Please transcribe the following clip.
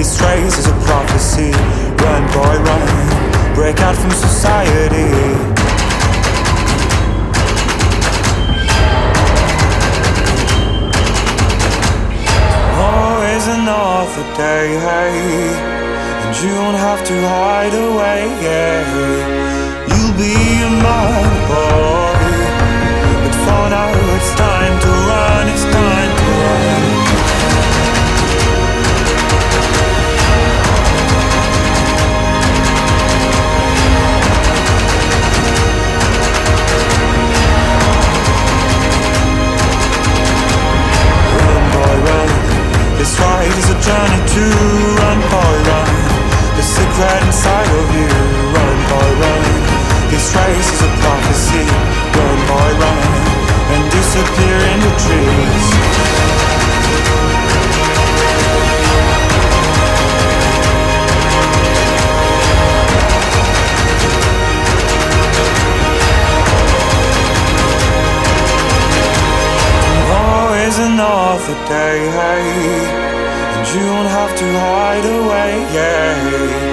This race is a prophecy. Run, boy, run. Break out from society. Always another day, hey. And you don't have to hide away, journey to run, boy, run. The secret inside of you. Run, boy, run. This race is a prophecy. Run, boy, run. And disappear in the trees. Always another day, to hide away, yeah.